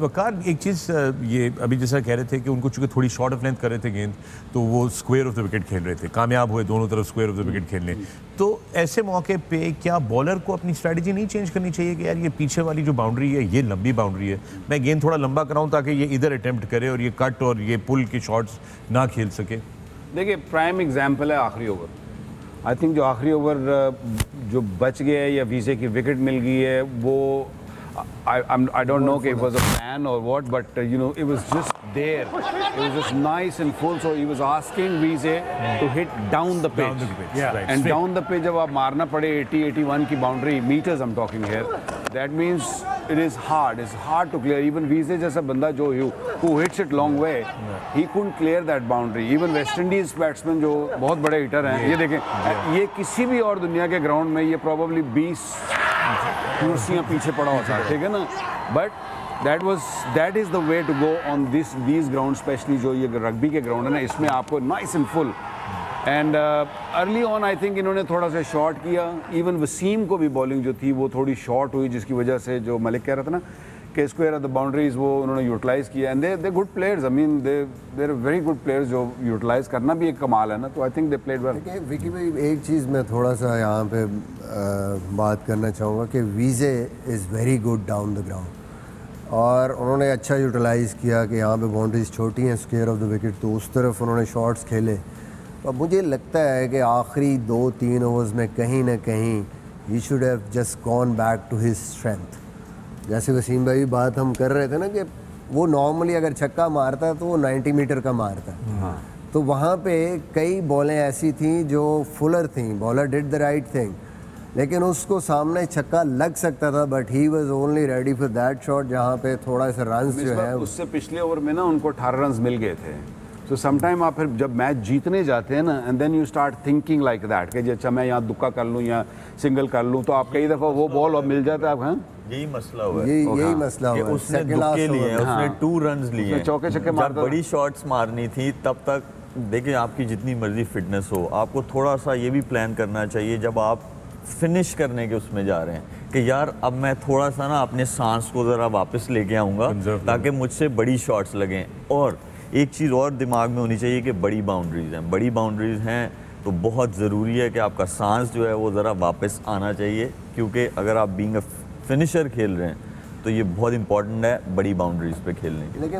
वकार, एक चीज़ ये अभी जैसा कह रहे थे कि उनको चूँकि थोड़ी शॉर्ट ऑफ़ लेंथ कर रहे थे गेंद तो वो स्क्वायर ऑफ़ द विकेट खेल रहे थे। कामयाब हुए दोनों तरफ़ स्क्वायर ऑफ़ द विकेट खेलने। तो ऐसे मौके पे क्या बॉलर को अपनी स्ट्रैटेजी नहीं चेंज करनी चाहिए कि यार ये पीछे वाली जो बाउंड्री है, ये लंबी बाउंड्री है, मैं गेंद थोड़ा लंबा कराऊँ ताकि ये इधर अटैम्प्ट करे और ये कट और ये पुल के शॉट्स ना खेल सके? देखिए प्राइम एग्ज़ाम्पल है आखिरी ओवर आई थिंक जो आखिरी ओवर जो बच गया है या वीजे की विकेट मिल गई है, वो I, I'm, I don't know if it was a plan or what, but uh, you know, it was just there. It was just nice and full. So he was asking Vize to hit down the pitch. Down the pitch, Yeah. right, And straight. down the pitch, जब आप मारना पड़े 80, 81 की boundary meters I'm talking here. That means it is hard. It's hard to clear. Even Vize जैसा बंदा जो who, who hits it long way, he couldn't clear that boundary. Even West Indies batsmen जो बहुत बड़े hitter हैं, ये देखें, ये किसी भी और दुनिया के ground में ये probably 20 कुर्सियाँ पीछे पड़ा होता है, ठीक है ना? But that was that is the way to go on this these ground specially जो ये रग्बी के ग्राउंड है ना, इसमें आपको nice and full and early on I think इन्होंने थोड़ा सा शॉर्ट किया. इवन वसीम को भी बॉलिंग जो थी, वो थोड़ी शॉर्ट हुई, जिसकी वजह से जो मलिक कह रहा था ना कि स्क्वायर ऑफ़ द बाउंड्रीज वो उन्होंने यूटिलाइज किया। And they good players I mean they there very good players जो यूटिलाइज करना भी एक कमाल है ना। तो I think they played well Vicky भाई एक चीज़ मैं थोड़ा सा यहाँ पे आ, बात करना चाहूँगा कि VJ is very good down the ground और उन्होंने अच्छा यूटिलाइज़ किया कि यहाँ पे बाउंड्रीज छोटी हैं स्केयर ऑफ़ द विकेट तो उस तरफ़ उन्होंने शॉट्स खेले। अब मुझे लगता है कि आखिरी दो तीन ओवर्स में कहीं ना कहीं ही should have just gone back to his strength जैसे वसीम भाई बात हम कर रहे थे ना कि वो नॉर्मली अगर छक्का मारता तो वो 90 मीटर का मारता तो वहाँ पे कई बॉलें ऐसी थी जो फुलर थी bowler did the right thing लेकिन उसको सामने छक्का लग सकता था but he was only ready for that shot जहाँ पे थोड़ा सा रन जो है उससे पिछले ओवर में ना उनको 18 रन मिल गए थे। तो समटाइम आप फिर जब मैच जीतने जाते हैं ना and then you start thinking like that कि अच्छा मैं यहाँ दुक्का कर लूँ या सिंगल कर लूँ तो आप कई दफ़ा वो बॉल और मिल जाता है आप हाँ? यही मसला हुआ है। यही हाँ, मसला हुआ है। उसने last दुक्के लिए उसने हाँ। टू रन्स लिए चौके छक्के जब मारता बड़ी शॉट्स मारनी थी तब तक देखिए आपकी जितनी मर्ज़ी फिटनेस हो आपको थोड़ा सा ये भी प्लान करना चाहिए जब आप फिनिश करने के उसमें जा रहे हैं कि यार अब मैं थोड़ा सा ना अपने सांस को ज़रा वापस लेके आऊँगा ताकि मुझसे बड़ी शॉट्स लगें। और एक चीज़ और दिमाग में होनी चाहिए कि बड़ी बाउंड्रीज हैं। बड़ी बाउंड्रीज हैं तो बहुत ज़रूरी है कि आपका सांस जो है वो ज़रा वापस आना चाहिए क्योंकि अगर आप बींग अ फिनिशर खेल रहे हैं तो ये बहुत इंपॉर्टेंट है बड़ी बाउंड्रीज पे खेलने के। लिए